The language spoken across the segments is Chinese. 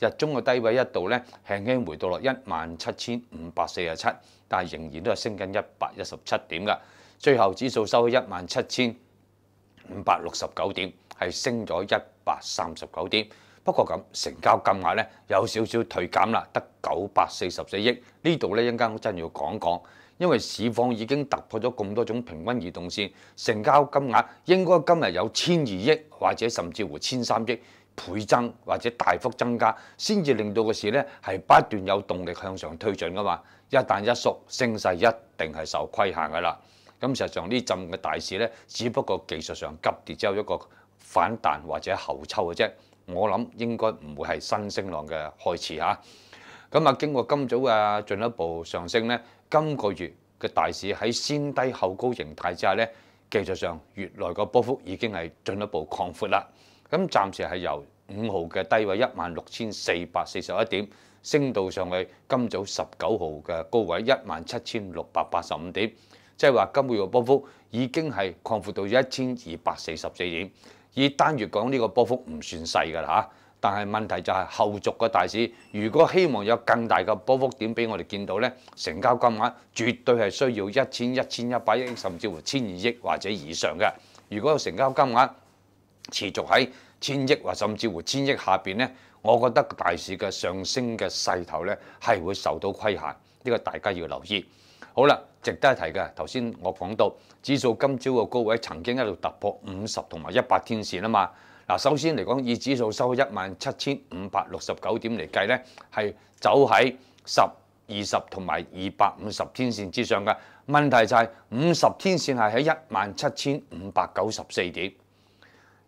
日中嘅低位一度咧，輕輕回到落一萬七千五百四十七，但係仍然都係升緊一百一十七點㗎。最後指數收喺一萬七千五百六十九點，係升咗一百三十九點。不過咁成交金額咧有少少退減啦，得九百四十四億。呢度咧一陣間真要講講，因為市況已經突破咗咁多種平均移動線，成交金額應該今日有千二億或者甚至乎千三億。倍增或者大幅增加，先至令到個市咧係不斷有動力向上推進噶嘛。一旦一縮，升勢一定係受規限噶啦。咁實際上呢陣嘅大市咧，只不過技術上急跌之後一個反彈或者後抽嘅啫。我諗應該唔會係新升浪嘅開始嚇。咁啊，經過今早嘅進一步上升咧，今個月嘅大市喺先低後高形態之下咧，技術上月內個波幅已經係進一步擴闊啦。咁暫時係由五號嘅低位一萬六千四百四十一點升到上去今早十九號嘅高位一萬七千六百八十五點，即係話今個月嘅波幅已經係擴闊到一千二百四十四點。以單月講呢個波幅唔算細㗎啦嚇，但係問題就係後續嘅大市，如果希望有更大嘅波幅點俾我哋見到呢，成交金額絕對係需要一千一千一百億甚至乎千二億或者以上嘅。如果有成交金額，持續喺千億或甚至乎千億下邊咧，我覺得大市嘅上升嘅勢頭咧係會受到規限，呢個大家要留意。好啦，值得一提嘅，頭先我講到指數今朝個高位曾經一度突破五十同埋一百天線啊嘛。嗱，首先嚟講，以指數收一萬七千五百六十九點嚟計咧，係走喺十、二十同埋二百五十天線之上嘅。問題就係五十天線係喺一萬七千五百九十四點。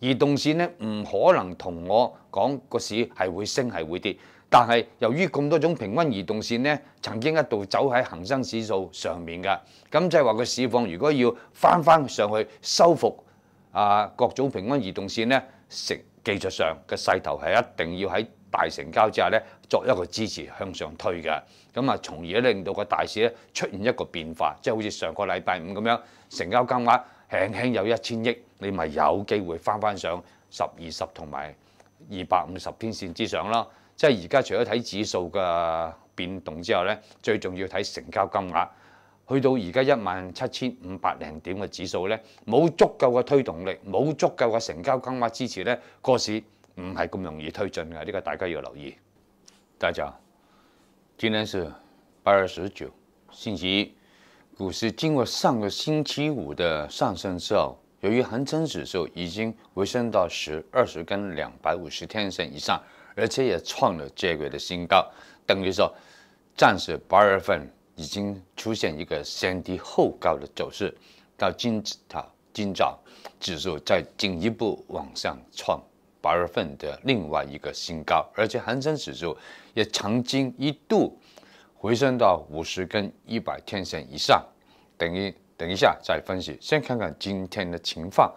移動線咧唔可能同我講個市係會升係會跌，但係由於咁多種平均移動線咧，曾經一度走喺恒生指數上面嘅，咁即係話個市況如果要翻翻上去收復啊各種平均移動線咧，成技術上嘅勢頭係一定要喺大成交之下咧作一個支持向上推嘅，咁啊從而令到個大市咧出現一個變化，即係好似上個禮拜五咁樣成交金額。輕輕有一千億，你咪有機會翻翻上十二十同埋二百五十天線之上咯。即係而家除咗睇指數嘅變動之後咧，最重要睇成交金額。去到而家一萬七千五百零點嘅指數咧，冇足夠嘅推動力，冇足夠嘅成交金額支持咧，個市唔係咁容易推進嘅。呢個大家要留意。大家好，今天是八月十九，星期一。股市經過上個星期五的上升之後，由于恒生指数已经回升到十、二十跟两百五十天线以上，而且也创了这个月的新高，等于说，暂时八月份已经出现一个先低后高的走势，到今早今早指数再进一步往上创八月份的另外一个新高，而且恒生指数也曾经一度。回升到五十跟一百天线以上，等于等一下再分析。先看看今天的情况，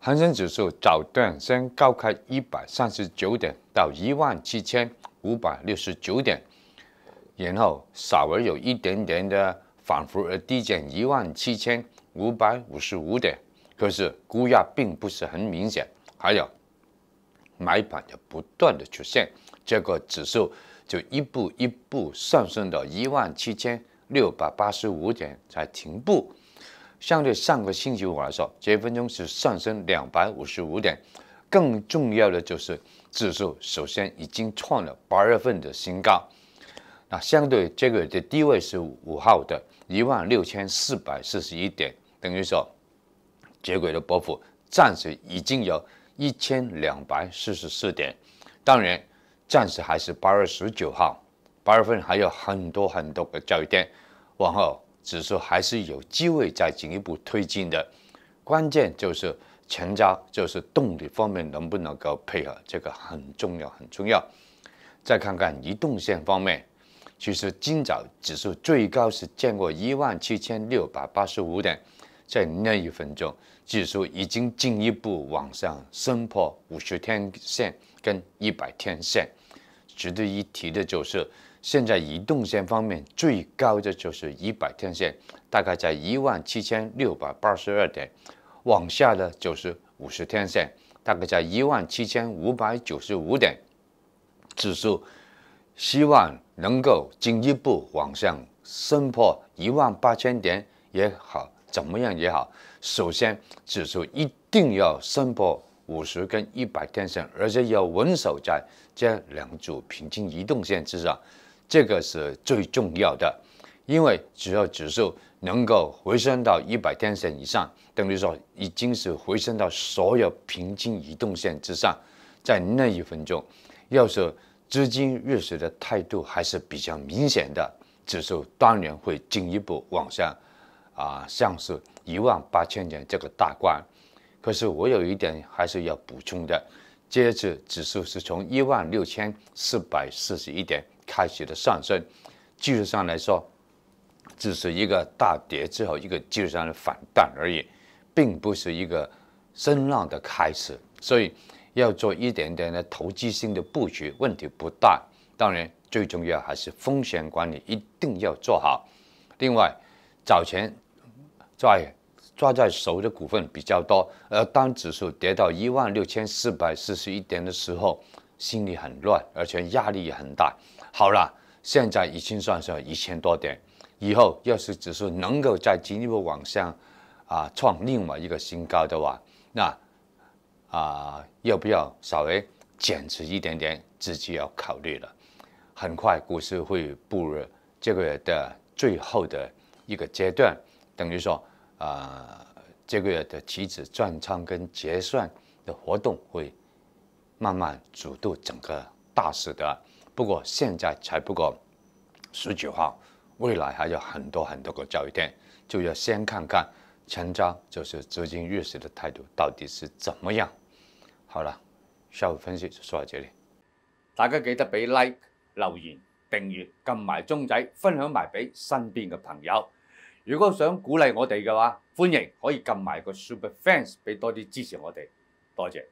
恒生指数早段先高开一百三十九点到一万七千五百六十九点，然后稍微有一点点的反复而低见一万七千五百五十五点，可是估压并不是很明显，还有买盘的不断的出现，这个指数就一步一步上升到一万七千六百八十五点才停步。相对上个星期五来说，这一分钟是上升两百五十五点。更重要的就是，指数首先已经创了八月份的新高。那相对这个的低位是五号的一万六千四百四十一点，等于说，结轨的波幅暂时已经有一千两百四十四点。当然，暂时还是八月十九号，八月份还有很多很多个交易天，往后。指数还是有机会再进一步推进的，关键就是成交，就是动力方面能不能够配合，这个很重要，很重要。再看看移动线方面，其实今早指数最高是见过一万七千六百八十五点，在那一分钟，指数已经进一步往上升破五十天线跟一百天线。值得一提的就是。现在移动线方面最高的就是一百天线，大概在一万七千六百八十二点，往下的就是五十天线，大概在一万七千五百九十五点。指数希望能够进一步往上升破一万八千点也好，怎么样也好，首先指数一定要升破五十跟一百天线，而且要稳守在这两组平均移动线之上。这个是最重要的，因为只要指数能够回升到一百天线以上，等于说已经是回升到所有平均移动线之上，在那一分钟，要是资金入市的态度还是比较明显的，指数当然会进一步往上，啊，像是一万八千点这个大关。可是我有一点还是要补充的，这次指数是从一万六千四百四十一点。开始的上升，技术上来说，只是一个大跌之后一个技术上的反弹而已，并不是一个升浪的开始，所以要做一点点的投机性的布局，问题不大。当然，最重要还是风险管理一定要做好。另外，早前在抓在手的股份比较多，而当指数跌到一万六千四百四十一点的时候，心里很乱，而且压力也很大。好了，现在已经算是一千多点，以后要是指数能够再进一步往上，啊，创另外一个新高的话，那啊，要不要稍微减持一点点，自己要考虑了。很快股市会步入这个月的最后的一个阶段，等于说啊，这个月的期指转仓跟结算的活动会慢慢主导整个大市的。不过现在才不过十九号，未来还有很多很多个交易天，就要先看看成交就是资金入市的态度到底是怎么样。好了，下午分析就说到这里，大家记得俾 like、留言、订阅、撳埋鐘仔，分享埋俾身邊嘅朋友。如果想鼓勵我哋嘅話，歡迎可以撳埋個 Super Fans 俾多啲支持我哋，多謝。